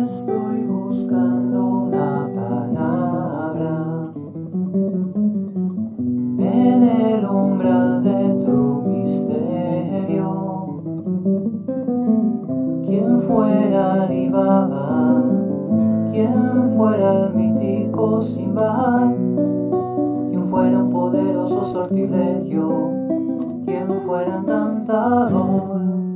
Estoy buscando una palabra en el umbral de tu misterio. Quien fuera Alibaba, quien fuera el mítico Simba, quien fuera un poderoso sortilegio, quien fuera encantador.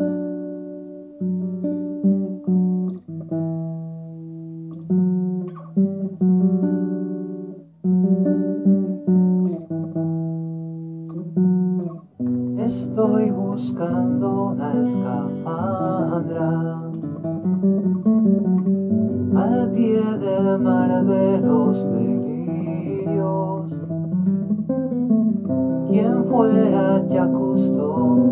Estoy buscando una escafandra. Al pie del mar de los delirios. Quien fuera Chacusto,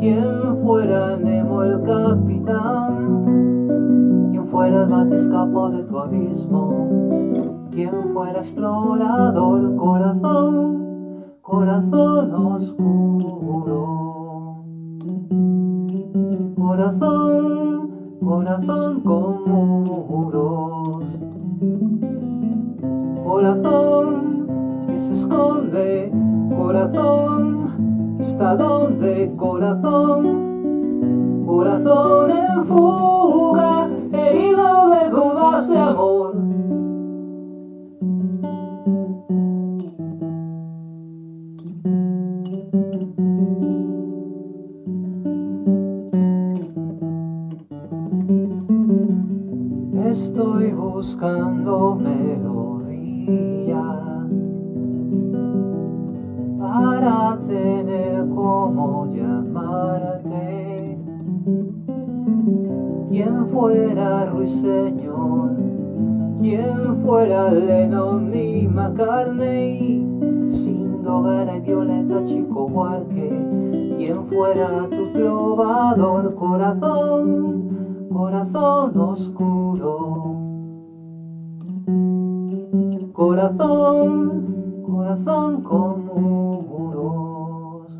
quien fuera Nemo el capitán, quien fuera el batiscapo de tu abismo, quien fuera explorador corazón corazón oscuro. Corazón, corazón con muros. Corazón que se esconde, corazón que está donde, corazón. Corazón en fuga, herido de dudas de amor. Estoy buscando melodía para tener como llamarte. Quien fuera Ruiseñor, quien fuera Lennon y McCartney, sin Dogara y Violeta Chico Huarque, quien fuera tu trovador corazón corazón oscuro. Corazón, corazón con muros.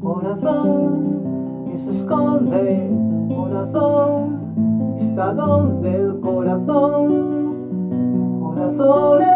Corazón que se esconde, corazón está donde el corazón. Corazón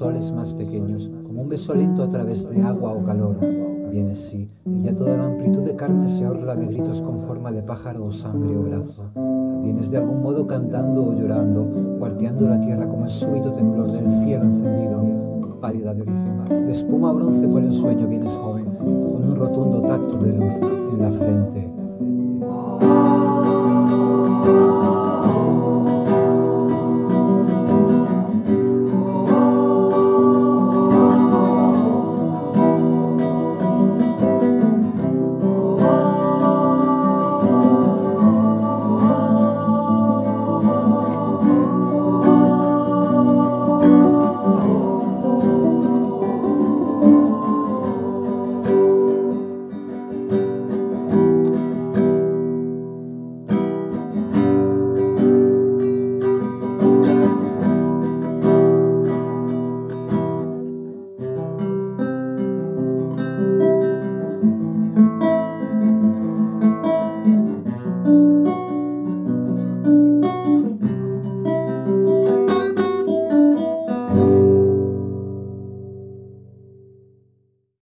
la piel soles más pequeños, como un beso lento a través de agua o calor. Vienes sí, y ya toda la amplitud de carne se ahorra de gritos con forma de pájaro o sangre o brazo. Vienes de algún modo cantando o llorando, cuarteando la tierra como el súbito temblor del cielo encendido, pálida de origen. De espuma bronce por el sueño vienes